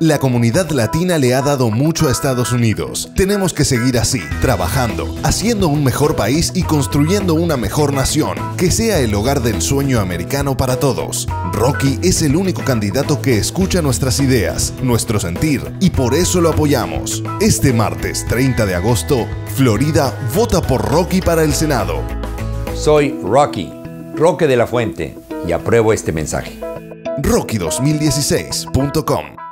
La comunidad latina le ha dado mucho a Estados Unidos. Tenemos que seguir así, trabajando, haciendo un mejor país y construyendo una mejor nación, que sea el hogar del sueño americano para todos. Rocky es el único candidato que escucha nuestras ideas, nuestro sentir, y por eso lo apoyamos. Este martes 30 de agosto, Florida vota por Rocky para el Senado. Soy Rocky, Roque de la Fuente, y apruebo este mensaje. Rocky2016.com